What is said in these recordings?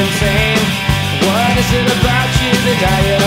insane? What is it about you that I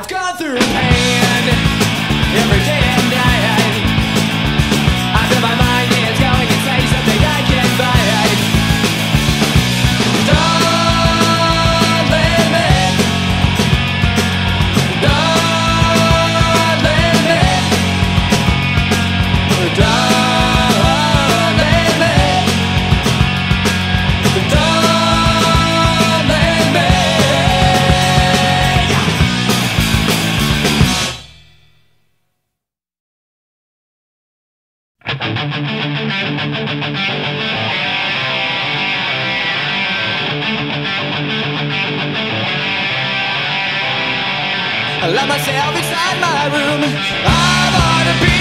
I've gone through pain. I let myself inside my room. I wanna be